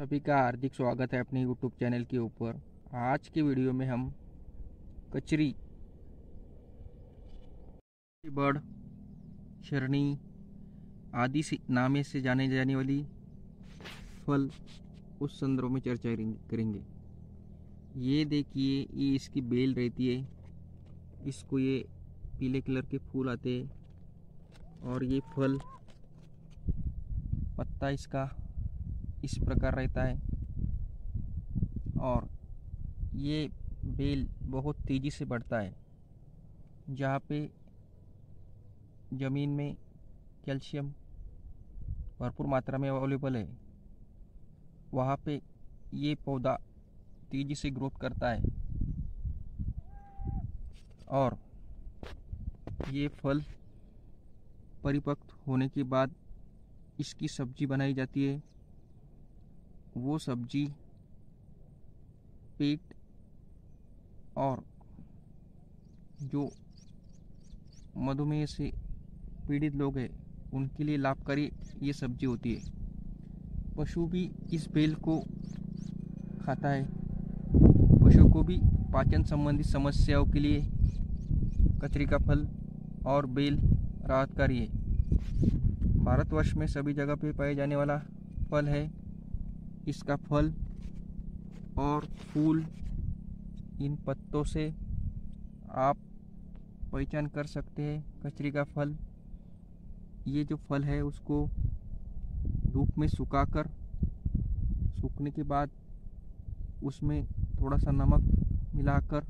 सभी का हार्दिक स्वागत है अपने यूट्यूब चैनल के ऊपर। आज के वीडियो में हम कचरी बर्ड शरणी आदि से नामे से जाने जाने वाली फल उस संदर्भ में चर्चा करेंगे। ये देखिए, ये इसकी बेल रहती है। इसको ये पीले कलर के फूल आते हैं। और ये फल पत्ता इसका इस प्रकार रहता है। और ये बेल बहुत तेज़ी से बढ़ता है। जहाँ पे ज़मीन में कैल्शियम भरपूर मात्रा में अवेलेबल है, वहाँ पे ये पौधा तेज़ी से ग्रोथ करता है। और ये फल परिपक्व होने के बाद इसकी सब्ज़ी बनाई जाती है। वो सब्ज़ी, पेट और जो मधुमेह से पीड़ित लोग हैं, उनके लिए लाभकारी ये सब्ज़ी होती है। पशु भी इस बेल को खाता है। पशु को भी पाचन संबंधी समस्याओं के लिए कचरी का फल और बेल राहतकारी है। भारतवर्ष में सभी जगह पे पाए जाने वाला फल है इसका फल और फूल इन पत्तों से आप पहचान कर सकते हैं, कचरी का फल। ये जो फल है, उसको धूप में सुखाकर, सूखने के बाद उसमें थोड़ा सा नमक मिलाकर,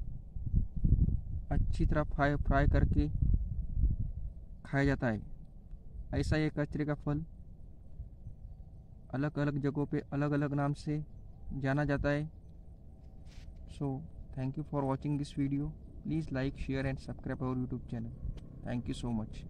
अच्छी तरह फ्राई फ्राई करके खाया जाता है। ऐसा ये कचरे का फल अलग अलग जगहों पे अलग अलग नाम से जाना जाता है। So thank you for watching this video please like share and subscribe our YouTube channel thank you so much